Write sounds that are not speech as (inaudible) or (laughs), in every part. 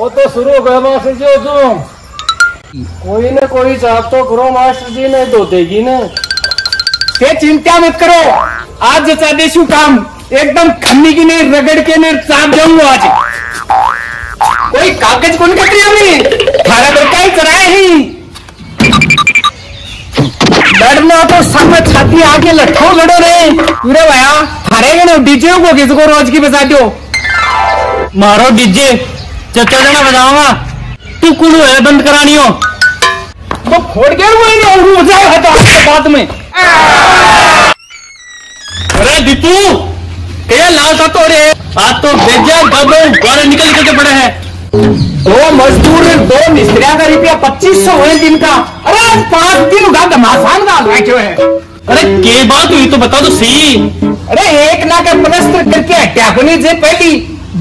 वो तो शुरू हो गया मास्टर जी जो कोई ना कोई चाप तो करो, मास्टर जी, नहीं तो देगी ना। ते चिंता मत करो। आज जचा देशु काम। एकदम खम्मी की नहीं, रगड़ के नहीं, चाप जाऊँगा आज। कोई कागज़ कौन कट रही हमने थारा बेटा ही चराए ही लड़ना तो सब छाती आके लट्ठो लड़ो रे। पूरे भैया, थारे गए डीजे को किसको रोज की बजा दो मारो डीजे। चचा जना बजाऊँगा तू कुल है बंद करानी हो। वो फोड़ गया वो नहीं और हो जाए तो आपके बाद में। अरे दीपू क्या लाल का तो रे आज तो बेजा बाबू बाहर निकल निकल के पड़े हैं। दो मजदूर दो मिस्त्रिया का रुपया पच्चीस सौ है दिन का। अरे आज पाँच दिन का घमासान डाल बैठे है। अरे के बात हुई तो बता दो सही। अरे एक ना का पलस्तर करके हत्या होने से पहली।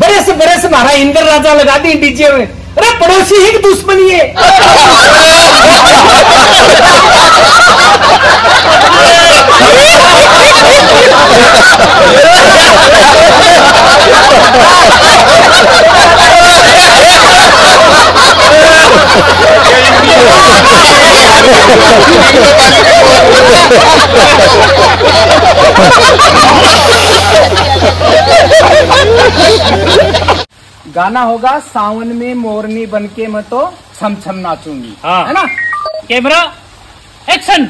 बरस बरस हमारा इंद्र राजा लगा दी डीजे में अरे पड़ोसी ही दुश्मनी है गाना होगा सावन में मोरनी बन के मैं तो छम छम नाचूँगी। हाँ। है ना? Camera action!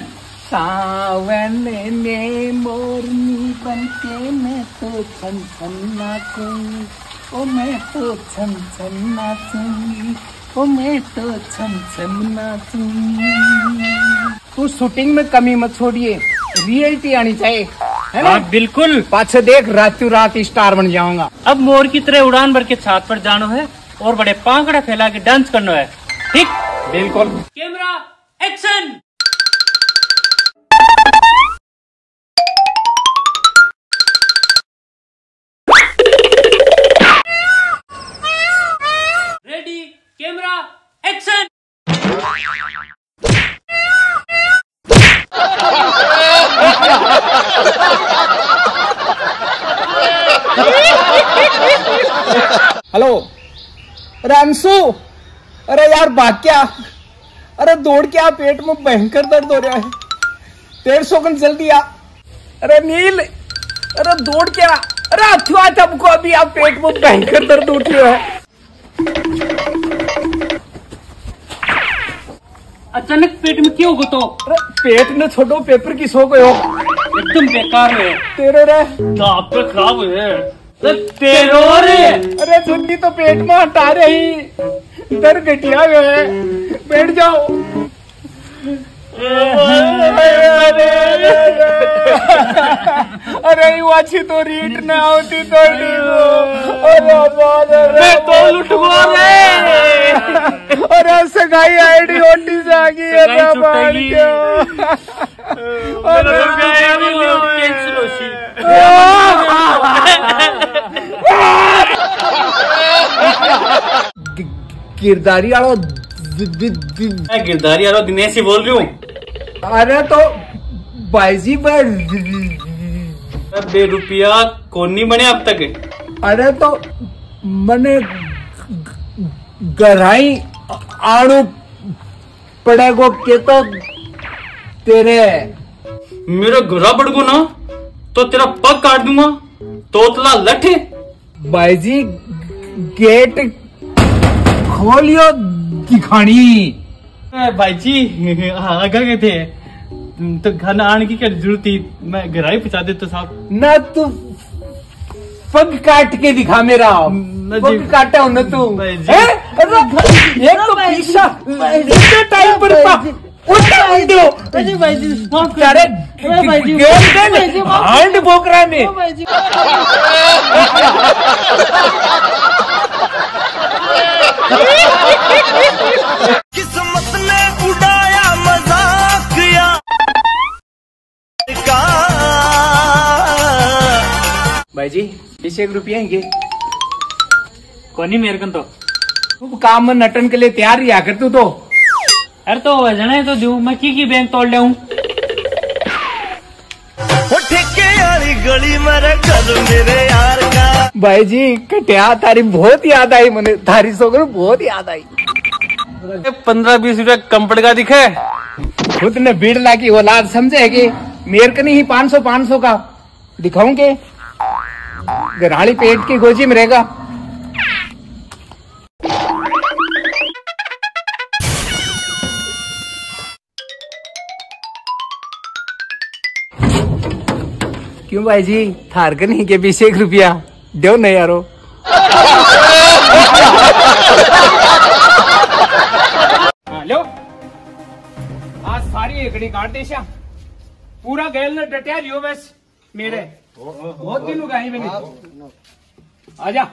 सावन में मोरनी बन के मैं तो छम छम नाचूँगी। ओ मैं तो छम छम नाचूँगी। ओ मैं तो छम छम नाचूँगी। तू शूटिंग में कमी मत छोड़िए। रियलिटी आनी चाहिए। है ना? हाँ बिल्कुल। पाछे देख रात रात स्टार बन जाऊँगा। अब मोर की तरह उड़ान भर के छात पर जानो है और बड़े पांकड़ा फैला के डांस करना है। ठीक? बिल्कुल। Camera action! हेलो। अरे अंशु अरे यार बात क्या? अरे दौड़ के आ पेट में भयंकर दर्द हो रहा है। डेढ़ सौ कन जल्दी आ। अरे नील अरे दौड़ के आ। अरे अथवा हमको अभी आप पेट में भयंकर दर्द उठी है। अचानक पेट में क्यों गुतो अरे पेट ने छोड़ो पेपर की सो गयो एकदम बेकार है। तेरे रे। दांत पे खराब है। तेरो रे अरे सुननी तो पेट में हटा रही। घटिया गया है। बैठ जाओ। अरे अच्छी तो रीट ना होती तो अरे तो लुट रे। अरे सगाई आईडी गई सगाई अरे छूट मार गई। गया मेरा रुपया भी लियो, कैंसिल होशी किरदारी वालों मैं गिरधारी यारो दिनेश ही बोल रही हूँ। अरे तो बाईजी पर बे रुपया कौन नहीं बने अब तक? अरे तो मने गहराई आड़ू पड़ेगो के तो तेरे। मेरा घुरा पड़ गो ना तो तेरा पग काट दूँगा। तोतला लठे। बाईजी गेट खोलियो दिखानी भाई जी आगा (laughs) गए थे। तो घर आने की क्या ज़रूरत थी? मैं घर ही पहुँचा देता साहब। न तू पग काट के दिखा मेरा। पग काटा हो न तू। भाई जी। हैं? अरे एक तो पीछा। इतने टाइम पर हैंड बोकरा में (laughs) जी बीस एक रुपया ही कौन नहीं मेरे कन तो? तू काम में नटन के लिए तैयार ही आकर तू तो। अरे तो जने तो दू मैं की की बैंक तोड़ ले हूँ गली मेरे यार का। भाई जी कटिया तारी बहुत याद आई मैंने तारी सोकर बहुत याद आई। पंद्रह बीस रुपया कम पड़ेगा दिखे। खुद ने भीड़ ला की औलाद समझेगी मेरे को नहीं पाँच सौ पाँच सौ का। दिखाऊँगे? गराड़ी पेट की गोजी में रहेगा। क्यों भाई जी थार के नहीं के बीस एक रुपया दो नहीं यारो। हेलो आज सारी एकड़ी काट दे श्याम। पूरा गैल ने डटिया बस मेरे। बहुत दिन मैंने आजा।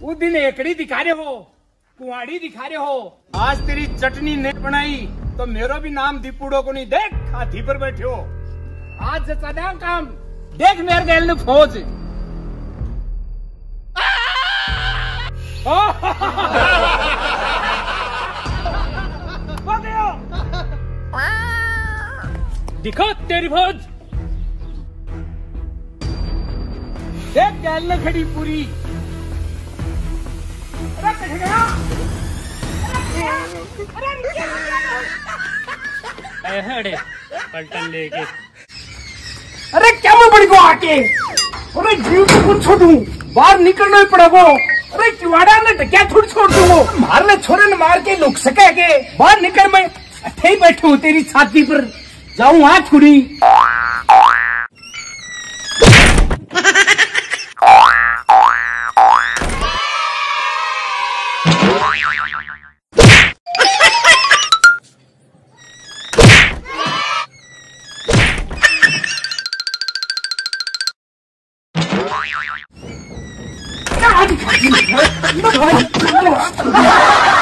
वो दिन एकड़ी दिखा रहे हो कुआड़ी दिखा रहे हो। आज तेरी चटनी नहीं बनाई तो मेरो भी नाम दीपुड़ो को नहीं देख, हाथी पर बैठे हो। आज काम, देख मेरे गैल ने फौज (laughs) दिखो तेरी फौज। देख गैल खड़ी पूरी। अरे पलटन लेके। अरे क्या मैं बड़ी को आके अरे जीव को कुछ छोड़ू बाहर निकलना ही पड़ेगा ने क्या छोड़ छोड़ तू मार ले छोरे ने मार के लुक सके के बाहर निकल मैं बैठे हूँ तेरी छाती पर। जाऊँ आ छुरी 你妈你你你你你妈